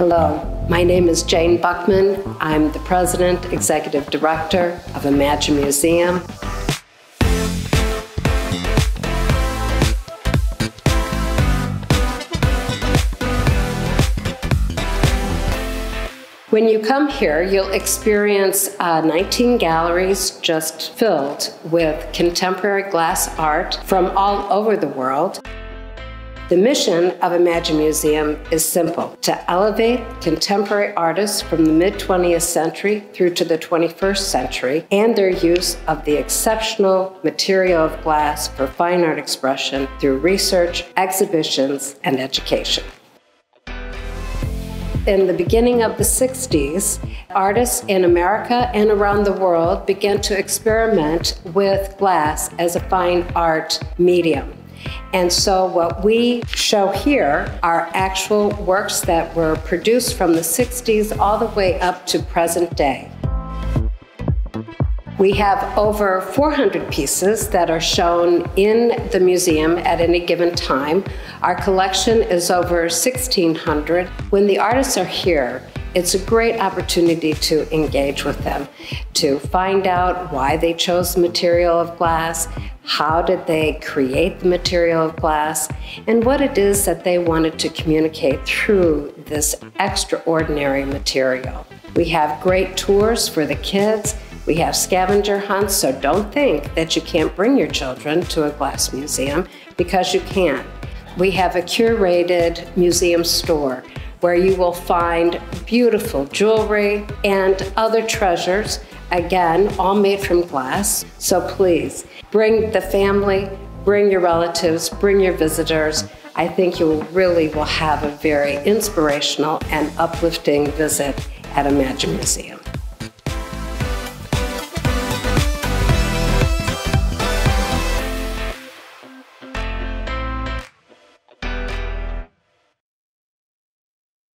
Hello, my name is Jane Buckman. I'm the President, Executive Director of Imagine Museum. When you come here, you'll experience uh, 19 galleries just filled with contemporary glass art from all over the world. The mission of Imagine Museum is simple to elevate contemporary artists from the mid 20th century through to the 21st century and their use of the exceptional material of glass for fine art expression through research, exhibitions, and education. In the beginning of the 60s, artists in America and around the world began to experiment with glass as a fine art medium. And so, what we show here are actual works that were produced from the 60s all the way up to present day. We have over 400 pieces that are shown in the museum at any given time. Our collection is over 1,600. When the artists are here, it's a great opportunity to engage with them, to find out why they chose the material of glass, how did they create the material of glass, and what it is that they wanted to communicate through this extraordinary material. We have great tours for the kids. We have scavenger hunts, so don't think that you can't bring your children to a glass museum because you can. We have a curated museum store where you will find beautiful jewelry and other treasures, again, all made from glass. So please bring the family, bring your relatives, bring your visitors. I think you really will have a very inspirational and uplifting visit at Imagine Museum.